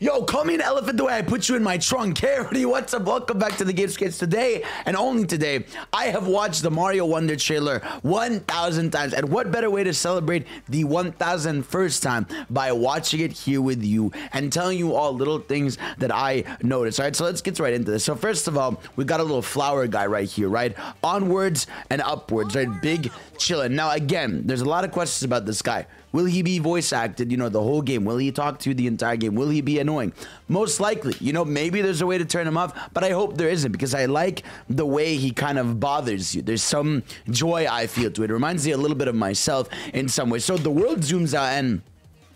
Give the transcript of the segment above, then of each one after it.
Yo, call me an elephant the way I put you in my trunk. Hey, what's up? Welcome back to the Games Cage. Today, and only today, I have watched the Mario Wonder trailer 1,000 times. And what better way to celebrate the 1,001st time by watching it here with you and telling you all little things that I noticed. All right, so let's get right into this. So, first of all, we got a little flower guy right here, right? Onwards and upwards, right? Big chillin'. Now, again, there's a lot of questions about this guy. Will he be voice acted, you know, the whole game? Will he talk to you the entire game? Will he be annoying? Most likely. You know, maybe there's a way to turn him off, but I hope there isn't because I like the way he kind of bothers you. There's some joy I feel to it. It reminds me a little bit of myself in some way. So the world zooms out and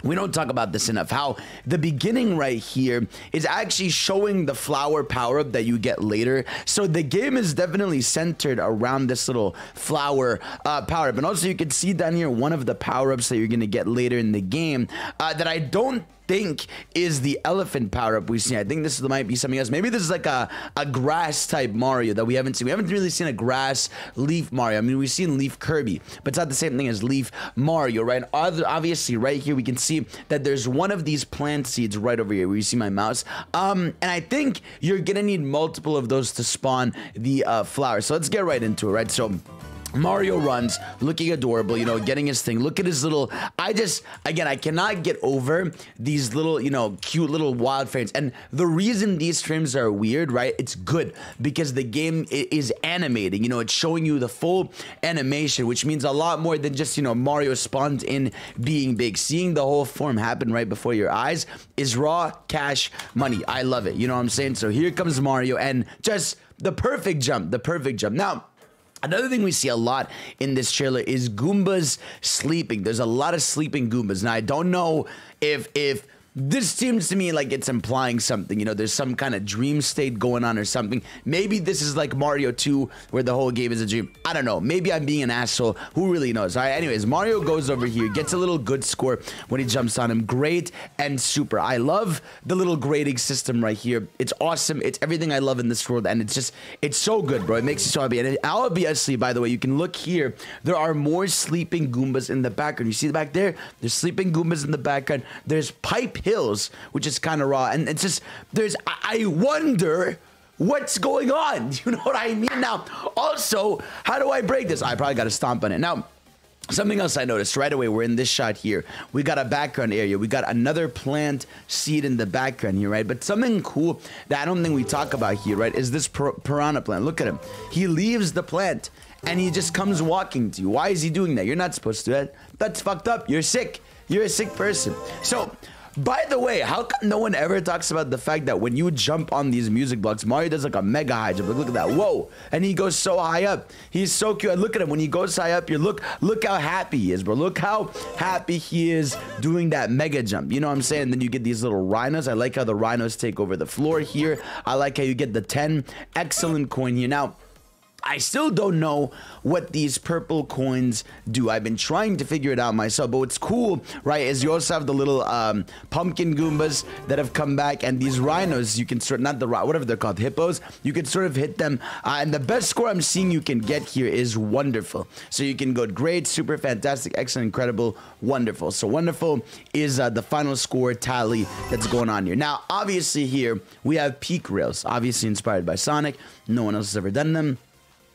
we don't talk about this enough. How the beginning right here is actually showing the flower power up that you get later. So the game is definitely centered around this little flower uh, power up. And also you can see down here one of the power ups that you're gonna get later in the game uh, that i don't think is the elephant power up we've seen. I think this might be something else. Maybe this is like a, a grass type Mario that we haven't seen. We haven't really seen a grass leaf Mario. I mean, we've seen leaf Kirby, but it's not the same thing as leaf Mario, right? Other, obviously, right here, we can see that there's one of these plant seeds right over here where you see my mouse. Um, and I think you're going to need multiple of those to spawn the uh, flower. So let's get right into it, right? So Mario runs, looking adorable, you know, getting his thing. Look at his little. I just, again, I cannot get over these little, you know, cute little wild frames. And the reason these frames are weird, right? It's good because the game is animating. You know, it's showing you the full animation, which means a lot more than just, you know, Mario spawns in being big. Seeing the whole form happen right before your eyes is raw cash money. I love it. You know what I'm saying? So here comes Mario and just the perfect jump, the perfect jump. Now, Another thing we see a lot in this trailer is Goombas sleeping. There's a lot of sleeping Goombas. Now I don't know if if this seems to me like it's implying something. You know, there's some kind of dream state going on or something. Maybe this is like Mario 2, where the whole game is a dream. I don't know. Maybe I'm being an asshole. Who really knows? All right. Anyways, Mario goes over here, gets a little good score when he jumps on him. Great and super. I love the little grading system right here. It's awesome. It's everything I love in this world, and it's just it's so good, bro. It makes you so happy. And obviously, by the way, you can look here. There are more sleeping Goombas in the background. You see the back there? There's sleeping Goombas in the background. There's pipe hills, which is kind of raw. And it's just, there's, I wonder what's going on. You know what I mean? Now, also, how do I break this? I probably got to stomp on it. Now, Something else I noticed right away, we're in this shot here. We got a background area. We got another plant seed in the background here, right? But something cool that I don't think we talk about here, right, is this piranha plant. Look at him. He leaves the plant and he just comes walking to you. Why is he doing that? You're not supposed to do that. That's fucked up. You're sick. You're a sick person. So by the way, how come no one ever talks about the fact that when you jump on these music blocks, Mario does like a mega high jump. Like, look at that. Whoa. And he goes so high up. He's so cute. And look at him. When he goes high up, you look look how happy he is, bro. Look how happy he is doing that mega jump. You know what I'm saying? Then you get these little rhinos. I like how the rhinos take over the floor here. I like how you get the 10 excellent coin here. Now, I still don't know what these purple coins do. I've been trying to figure it out myself, but what's cool, right, is you also have the little um, pumpkin Goombas that have come back, and these rhinos, you can sort not the whatever they're called, hippos, you can sort of hit them, uh, and the best score I'm seeing you can get here is wonderful. So you can go great, super, fantastic, excellent, incredible, wonderful. So wonderful is uh, the final score tally that's going on here. Now, obviously here, we have peak rails, obviously inspired by Sonic. No one else has ever done them.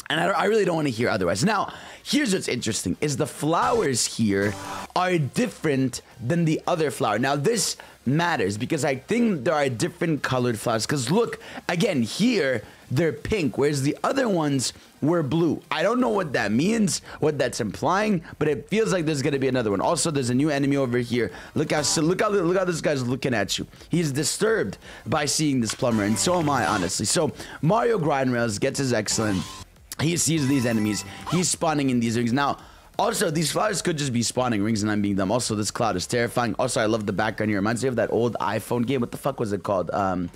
And I, I really don't want to hear otherwise. Now, here's what's interesting is the flowers here are different than the other flower. Now, this matters because I think there are different colored flowers. Because look, again, here they're pink, whereas the other ones were blue. I don't know what that means, what that's implying, but it feels like there's gonna be another one. Also, there's a new enemy over here. Look how so look how look how this guy's looking at you. He's disturbed by seeing this plumber, and so am I, honestly. So Mario Grind Rails gets his excellent. He sees these enemies. He's spawning in these rings. Now, also, these flowers could just be spawning rings and I'm being dumb. Also, this cloud is terrifying. Also, I love the background here. It reminds me of that old iPhone game. What the fuck was it called? Um,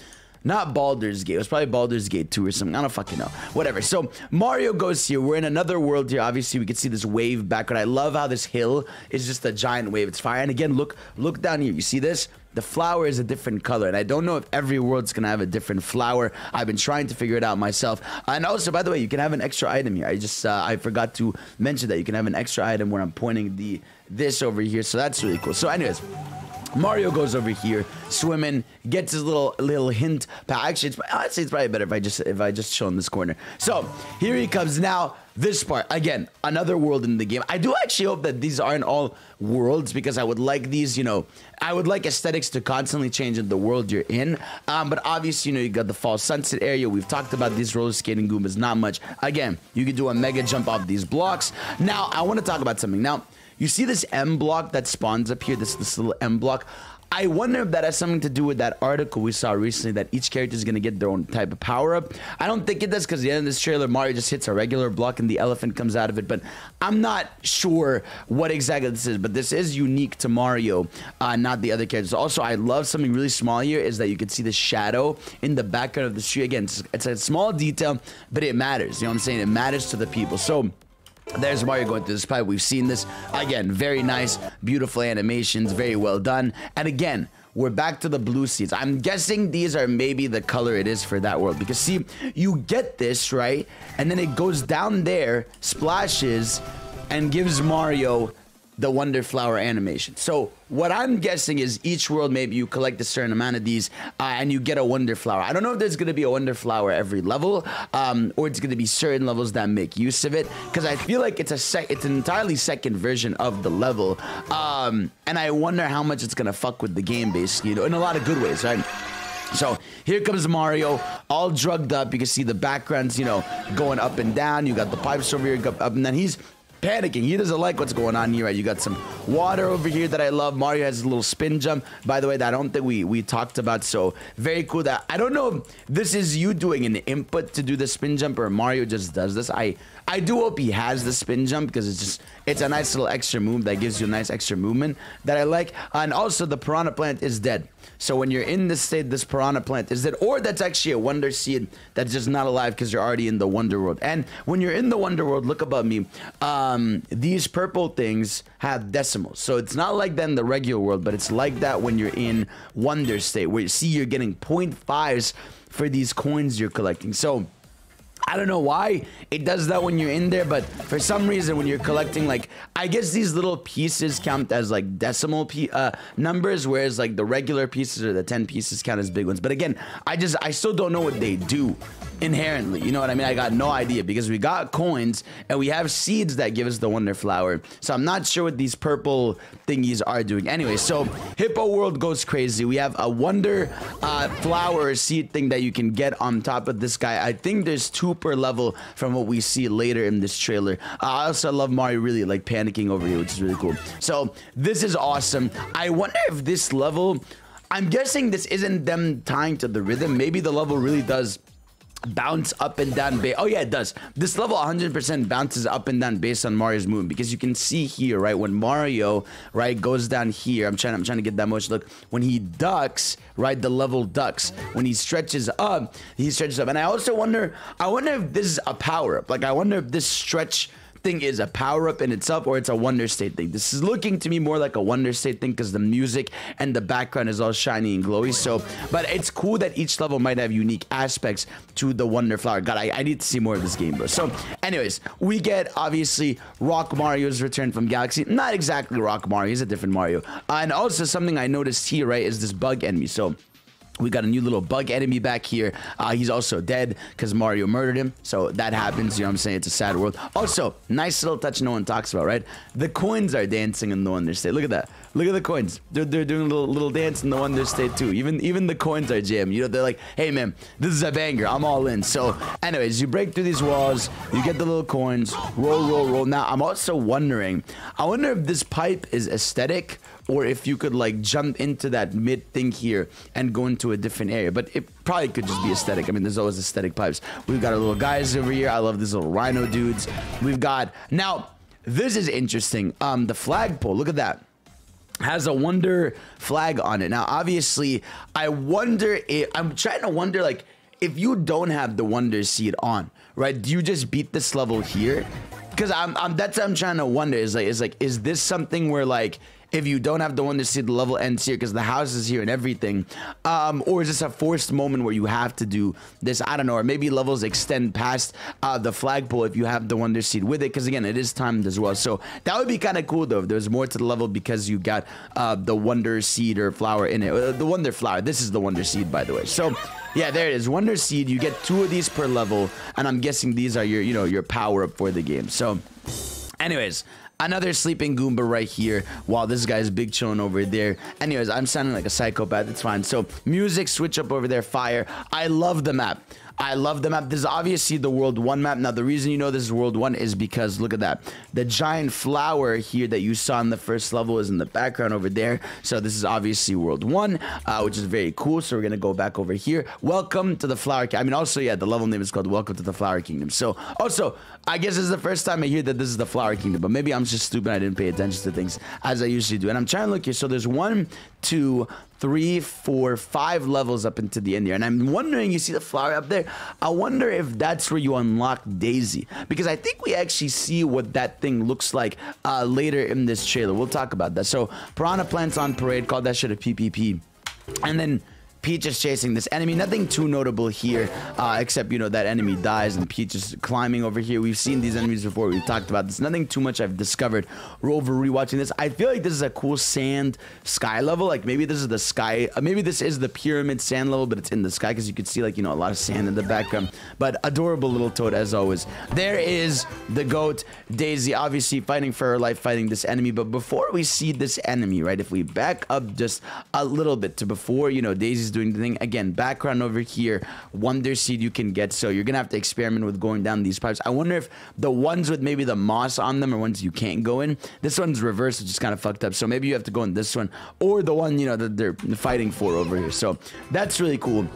not Baldur's Gate. It was probably Baldur's Gate 2 or something. I don't fucking know. Whatever. So Mario goes here. We're in another world here. Obviously, we can see this wave background. I love how this hill is just a giant wave. It's fire. And again, look, look down here. You see this? The flower is a different color, and I don't know if every world's gonna have a different flower. I've been trying to figure it out myself. And also, by the way, you can have an extra item here. I just uh, I forgot to mention that you can have an extra item where I'm pointing the this over here, so that's really cool. So, anyways. Mario goes over here, swimming, gets his little little hint. Actually, it's, it's probably better if I just if I just show in this corner. So here he comes now. This part again, another world in the game. I do actually hope that these aren't all worlds because I would like these. You know, I would like aesthetics to constantly change in the world you're in. Um, but obviously, you know, you got the fall sunset area. We've talked about these roller skating goombas. Not much. Again, you can do a mega jump off these blocks. Now, I want to talk about something now. You see this M block that spawns up here, this, this little M block? I wonder if that has something to do with that article we saw recently that each character is going to get their own type of power up. I don't think it does because at the end of this trailer, Mario just hits a regular block and the elephant comes out of it. But I'm not sure what exactly this is. But this is unique to Mario, uh, not the other characters. Also, I love something really small here is that you can see the shadow in the background of the tree. Again, it's, it's a small detail, but it matters. You know what I'm saying? It matters to the people. So. There's Mario going through this pipe. We've seen this. Again, very nice, beautiful animations, very well done. And again, we're back to the blue seeds. I'm guessing these are maybe the color it is for that world. Because see, you get this, right? And then it goes down there, splashes, and gives Mario the Wonder Flower animation. So what I'm guessing is each world, maybe you collect a certain amount of these uh, and you get a Wonder Flower. I don't know if there's going to be a Wonder Flower every level um, or it's going to be certain levels that make use of it because I feel like it's a sec it's an entirely second version of the level. Um, and I wonder how much it's going to fuck with the game basically, you know, in a lot of good ways, right? So here comes Mario, all drugged up. You can see the backgrounds, you know, going up and down. You got the pipes over here, up, and then he's panicking. He doesn't like what's going on here. Right? You got some water over here that I love. Mario has a little spin jump, by the way, that I don't think we, we talked about. So very cool that I don't know if this is you doing an input to do the spin jump or Mario just does this. I I do hope he has the spin jump because it's just it's a nice little extra move that gives you a nice extra movement that I like. And also the piranha plant is dead. So when you're in this state, this piranha plant is dead, or that's actually a wonder seed that's just not alive because you're already in the wonder world. And when you're in the wonder world, look above me. Um, these purple things have decimals, so it's not like that in the regular world, but it's like that when you're in wonder state, where you see you're getting 0.5s for these coins you're collecting. So I don't know why it does that when you're in there, but for some reason when you're collecting, like, I guess these little pieces count as like decimal uh, numbers, whereas like the regular pieces or the 10 pieces count as big ones. But again, I just, I still don't know what they do inherently. You know what I mean? I got no idea because we got coins and we have seeds that give us the wonder flower. So I'm not sure what these purple thingies are doing. Anyway, so Hippo World goes crazy. We have a wonder uh, flower seed thing that you can get on top of this guy. I think there's two per level from what we see later in this trailer. Uh, I also love Mario really like panicking over here, which is really cool. So this is awesome. I wonder if this level I'm guessing this isn't them tying to the rhythm. Maybe the level really does bounce up and down oh yeah it does. This level 100% bounces up and down based on mario's movement because you can see here right when mario right goes down here i'm trying i'm trying to get that motion look when he ducks right the level ducks when he stretches up he stretches up. And i also wonder i wonder if this is a power up like i wonder if this stretch thing is a power up in itself or it's a wonder state thing. This is looking to me more like a wonder state thing because the music and the background is all shiny and glowy. So, but it's cool that each level might have unique aspects to the wonder flower. God, I, I need to see more of this game, bro. So, anyways, we get obviously Rock Mario's return from Galaxy. Not exactly Rock Mario, he's a different Mario. Uh, and also something I noticed here, right, is this bug enemy. So, we got a new little bug enemy back here. Uh, he's also dead because Mario murdered him. So that happens. You know what I'm saying? It's a sad world. Also, nice little touch no one talks about, right? The coins are dancing in the Wonder State. Look at that. Look at the coins. They're, they're doing a little little dance in the Wonder State too. Even even the coins are jam. You know, they're like, hey man, this is a banger. I'm all in. So anyways, you break through these walls. You get the little coins. Roll, roll, roll. Now, I'm also wondering, I wonder if this pipe is aesthetic or if you could like jump into that mid thing here and go into a different area. But it probably could just be aesthetic. I mean, there's always aesthetic pipes. We've got our little guys over here. I love these little rhino dudes. We've got now. This is interesting. Um, the flagpole. Look at that has a wonder flag on it. Now, obviously, I wonder if I'm trying to wonder like if you don't have the wonder seed on, right? Do you just beat this level here? Because I'm, I'm that's what I'm trying to wonder is like is like is this something where like if you don't have the Wonder Seed, the level ends here because the house is here and everything. Um, or is this a forced moment where you have to do this? I don't know. Or maybe levels extend past uh, the flagpole if you have the Wonder Seed with it. Because again, it is timed as well. So that would be kind of cool though if there's more to the level because you got uh, the Wonder Seed or flower in it. Uh, the Wonder Flower. This is the Wonder Seed, by the way. So yeah, there it is. Wonder Seed. You get two of these per level, and I'm guessing these are your, you know, your power up for the game. So, anyways, another sleeping Goomba right here while this guy's big chilling over there. Anyways, I'm sounding like a psychopath. It's fine. So, music, switch up over there, fire. I love the map. I love the map. This is obviously the World 1 map. Now, the reason you know this is World 1 is because, look at that. The giant flower here that you saw in the first level is in the background over there. So this is obviously World 1, uh, which is very cool. So we're going to go back over here. Welcome to the Flower I mean, also, yeah, the level name is called Welcome to the Flower Kingdom. So, also, I guess this is the first time I hear that this is the Flower Kingdom. But maybe I'm just stupid. I didn't pay attention to things as I usually do. And I'm trying to look here. So there's one, two, three, four, five levels up into the end here. And I'm wondering, you see the flower up there? I wonder if that's where you unlock Daisy. Because I think we actually see what that thing looks like uh, later in this trailer. We'll talk about that. So Piranha Plants on Parade, called that shit a PPP. And then Peach is chasing this enemy. Nothing too notable here, uh, except, you know, that enemy dies and Peach is climbing over here. We've seen these enemies before. We've talked about this. Nothing too much I've discovered over rewatching this. I feel like this is a cool sand sky level. Like, maybe this is the sky. Uh, maybe this is the pyramid sand level, but it's in the sky because you can see, like, you know, a lot of sand in the background. But adorable little toad, as always. There is the goat, Daisy, obviously fighting for her life, fighting this enemy. But before we see this enemy, right, if we back up just a little bit to before, you know, Daisy's doing the thing. Again, background over here, Wonder Seed you can get. So you're going to have to experiment with going down these pipes. I wonder if the ones with maybe the moss on them are ones you can't go in. This one's reversed, which is kind of fucked up. So maybe you have to go in this one or the one, you know, that they're fighting for over here. So that's really cool.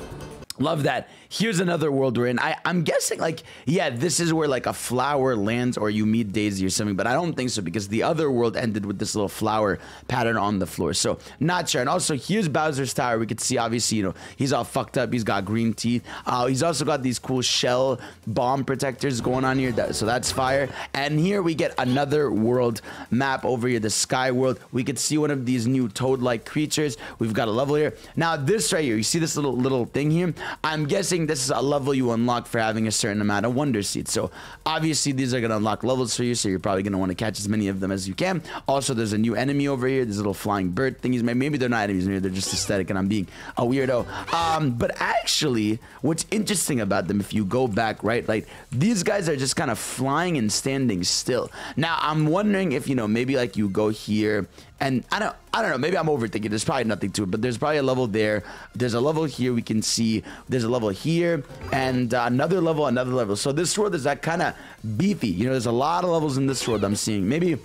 Love that. Here's another world we're in. I, I'm guessing, like, yeah, this is where, like, a flower lands or you meet Daisy or something, but I don't think so because the other world ended with this little flower pattern on the floor. So, not sure. And also, here's Bowser's Tower. We could see, obviously, you know, he's all fucked up. He's got green teeth. Uh, he's also got these cool shell bomb protectors going on here. That, so, that's fire. And here we get another world map over here, the Sky World. We could see one of these new toad-like creatures. We've got a level here. Now, this right here, you see this little little thing here? I'm guessing this is a level you unlock for having a certain amount of Wonder Seeds. So obviously these are going to unlock levels for you, so you're probably going to want to catch as many of them as you can. Also, there's a new enemy over here. These little flying bird thingies. Maybe they're not enemies, maybe they're just aesthetic and I'm being a weirdo. Um, but actually, what's interesting about them, if you go back, right, like these guys are just kind of flying and standing still. Now, I'm wondering if, you know, maybe like you go here and I don't I don't know maybe I'm overthinking there's probably nothing to it but there's probably a level there there's a level here we can see there's a level here and uh, another level another level. So this world is that kind of beefy you know there's a lot of levels in this world I'm seeing. Maybe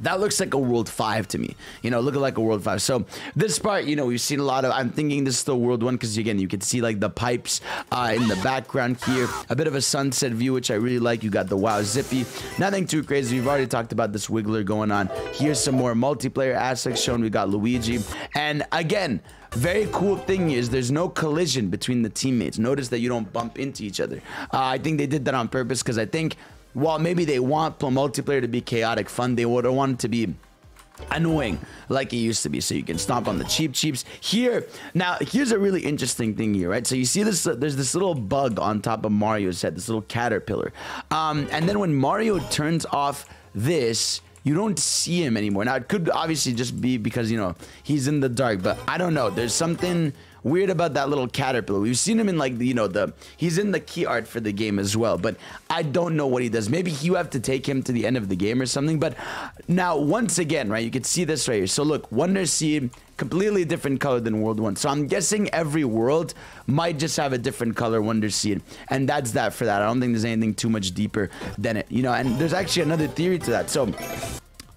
that looks like a World 5 to me. You know, looking like a World 5. So this part, you know, we've seen a lot of, I'm thinking this is the World 1 because, again, you can see like the pipes uh, in the background here. A bit of a sunset view, which I really like. You got the Wow Zippy. Nothing too crazy. We've already talked about this Wiggler going on. Here's some more multiplayer aspects shown. We got Luigi. And again, very cool thing is there's no collision between the teammates. Notice that you don't bump into each other. Uh, I think they did that on purpose because I think while maybe they want multiplayer to be chaotic fun, they would want it to be annoying like it used to be so you can stomp on the Cheep Cheeps. Here now here's a really interesting thing here right? So you see this uh, there's this little bug on top of mario's head this little caterpillar. Um, and then when mario turns off this you don't see him anymore. Now it could obviously just be because you know he's in the dark but i don't know. There's something weird about that little caterpillar. We've seen him in like you know the he's in the key art for the game as well, but I don't know what he does. Maybe you have to take him to the end of the game or something. But now once again, right, you can see this right here. So look, Wonder Seed completely different color than World 1. So I'm guessing every world might just have a different color Wonder Seed. And that's that for that. I don't think there's anything too much deeper than it. You know, and there's actually another theory to that. So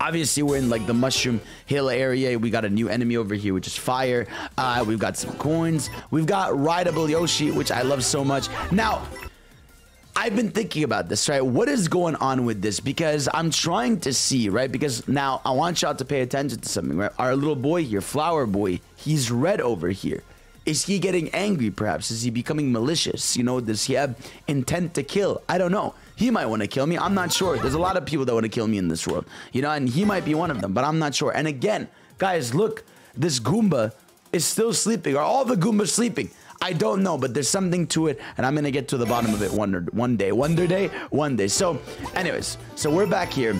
Obviously, we're in like the Mushroom Hill area. We got a new enemy over here, which is fire. Uh, we've got some coins. We've got Rideable Yoshi, which I love so much. Now, I've been thinking about this, right? What is going on with this? Because I'm trying to see, right? Because now I want y'all to pay attention to something, right? Our little boy here, Flower Boy, he's red over here. Is he getting angry, perhaps? Is he becoming malicious? You know, does he have intent to kill? I don't know. He might want to kill me. I'm not sure. There's a lot of people that want to kill me in this world, you know, and he might be one of them, but I'm not sure. And again, guys, look, this Goomba is still sleeping. Are all the Goombas sleeping? I don't know, but there's something to it, and I'm gonna get to the bottom of it one, one day. Wonder day, one day. So, anyways, so we're back here.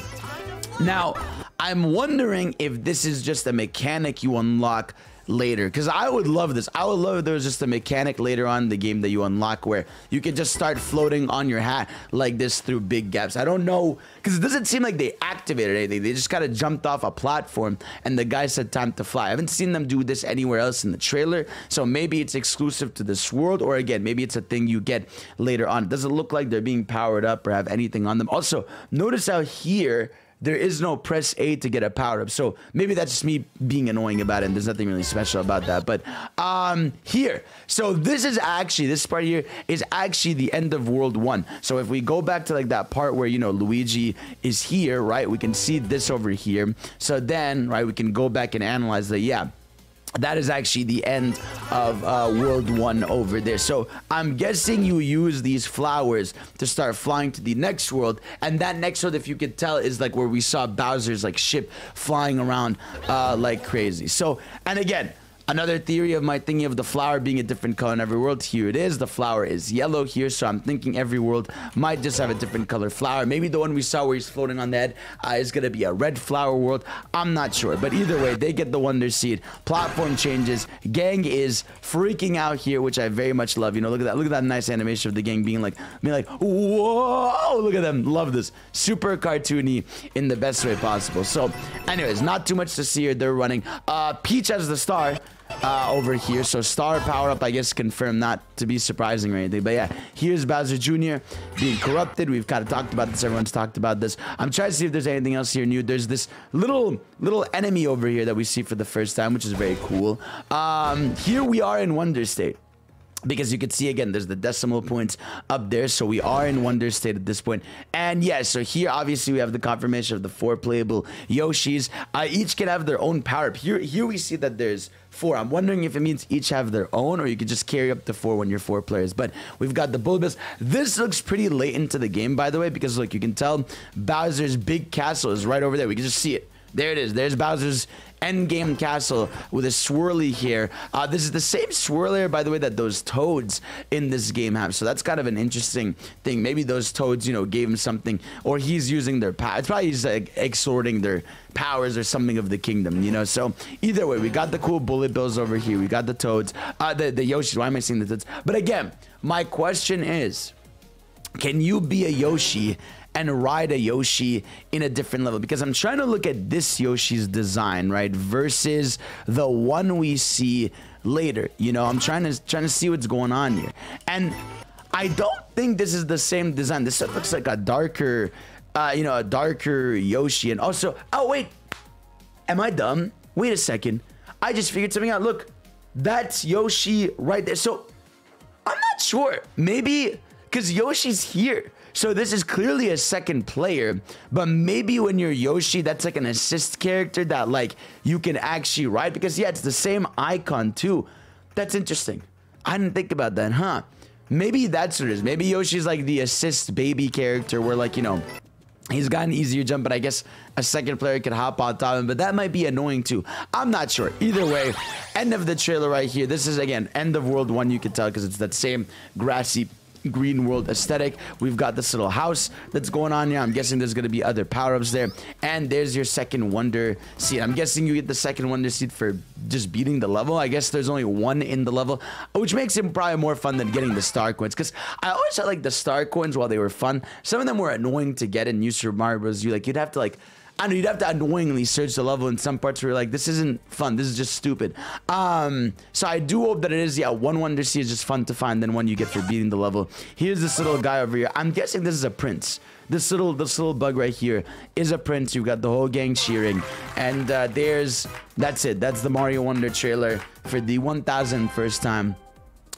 Now, I'm wondering if this is just a mechanic you unlock later because I would love this. I would love if there was just a mechanic later on in the game that you unlock where you can just start floating on your hat like this through big gaps. I don't know because it doesn't seem like they activated anything. They just kind of jumped off a platform and the guy said time to fly. I haven't seen them do this anywhere else in the trailer, so maybe it's exclusive to this world or again maybe it's a thing you get later on. It doesn't look like they're being powered up or have anything on them. Also, notice how here there is no press A to get a power up. So maybe that's just me being annoying about it. And there's nothing really special about that. But um, here, so this is actually this part here is actually the end of World One. So if we go back to like that part where you know Luigi is here, right? We can see this over here. So then, right, we can go back and analyze that. Yeah that is actually the end of uh, World 1 over there. So I'm guessing you use these flowers to start flying to the next world. And that next world, if you could tell, is like where we saw Bowser's like ship flying around uh, like crazy. So, and again, Another theory of my thinking of the flower being a different color in every world. Here it is. The flower is yellow here, so I'm thinking every world might just have a different color flower. Maybe the one we saw where he's floating on the head uh, is going to be a red flower world. I'm not sure. But either way, they get the Wonder Seed. Platform changes. Gang is freaking out here, which I very much love. You know, look at that. Look at that nice animation of the gang being like, being like, whoa, look at them. Love this. Super cartoony in the best way possible. So, anyways, not too much to see here. They're running. Uh, Peach as the star uh, over here. So star power up, I guess, confirmed, not to be surprising or anything. But yeah, here's Bowser Jr. being corrupted. We've kind of talked about this. Everyone's talked about this. I'm trying to see if there's anything else here new. There's this little little enemy over here that we see for the first time, which is very cool. Um, here we are in Wonder State because you can see again there's the decimal points up there so we are in wonder state at this point and yeah so here obviously we have the confirmation of the four playable yoshis uh, each can have their own power up here here we see that there's four. I'm wondering if it means each have their own or you could just carry up to four when you're four players. But we've got the bulbous. This looks pretty late into the game by the way because look you can tell bowser's big castle is right over there. We can just see it there it is. There's Bowser's endgame castle with a swirly here. Uh, this is the same swirler, by the way, that those toads in this game have. So that's kind of an interesting thing. Maybe those toads, you know, gave him something, or he's using their power. It's probably he's like exhorting their powers or something of the kingdom, you know. So either way, we got the cool bullet bills over here. We got the toads, uh, the the Yoshis. Why am I seeing the toads? But again, my question is, can you be a Yoshi? And ride a Yoshi in a different level because I'm trying to look at this Yoshi's design, right, versus the one we see later. You know, I'm trying to trying to see what's going on here. And I don't think this is the same design. This looks like a darker uh, you know, a darker Yoshi and also oh wait. Am I dumb? Wait a second. I just figured something out. Look, that's Yoshi right there. So I'm not sure. Maybe because Yoshi's here. So this is clearly a second player, but maybe when you're Yoshi, that's like an assist character that like you can actually ride because yeah, it's the same icon too. That's interesting. I didn't think about that, huh? Maybe that's what it is. Maybe Yoshi's like the assist baby character where like, you know, He's got an easier jump, but I guess a second player could hop on top of him, but that might be annoying too. I'm not sure. Either way, end of the trailer right here. This is, again, end of World 1, you can tell, because it's that same grassy green world aesthetic. We've got this little house that's going on here. I'm guessing there's going to be other power-ups there. And there's your second wonder seed. I'm guessing you get the second wonder seed for just beating the level. I guess there's only one in the level, which makes it probably more fun than getting the star coins. Because I always felt like the star coins, while they were fun, some of them were annoying to get in New Super Mario Bros. You like you'd have to like I know you'd have to annoyingly search the level in some parts where you're like, this isn't fun. This is just stupid. Um, so I do hope that it is, yeah, one Wonder Seed is just fun to find than one you get for beating the level. Here's this little guy over here. I'm guessing this is a prince. This little this little bug right here is a prince. You've got the whole gang cheering. And uh, there's, that's it. That's the Mario Wonder trailer for the 1000 first time.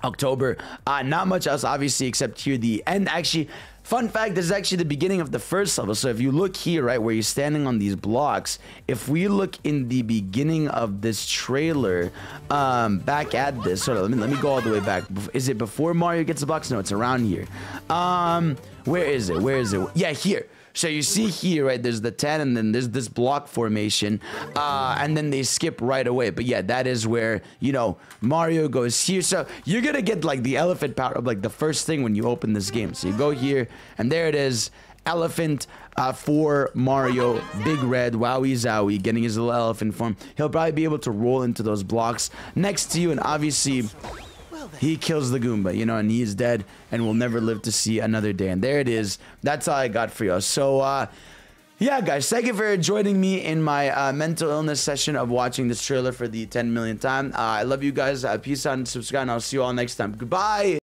October. Uh, not much else, obviously, except here the end. Actually, Fun fact, this is actually the beginning of the first level. So if you look here, right, where you're standing on these blocks, if we look in the beginning of this trailer, um, back at this, sort of, let me, let me go all the way back. Is it before Mario gets the box? No, it's around here. Um, where is it? Where is it? Yeah, here. So you see here, right, there's the 10 and then there's this block formation uh, and then they skip right away. But yeah, that is where, you know, Mario goes here. So you're going to get like the elephant power of like the first thing when you open this game. So you go here and there it is. Elephant uh, for Mario, Big Red, Wowie Zowie, getting his little elephant form. He'll probably be able to roll into those blocks next to you and obviously he kills the Goomba, you know, and he is dead and will never live to see another day. And there it is. That's all I got for you. So, uh, yeah, guys, thank you for joining me in my uh, mental illness session of watching this trailer for the 10 millionth time. Uh, I love you guys. Uh, peace out and subscribe, and I'll see you all next time. Goodbye.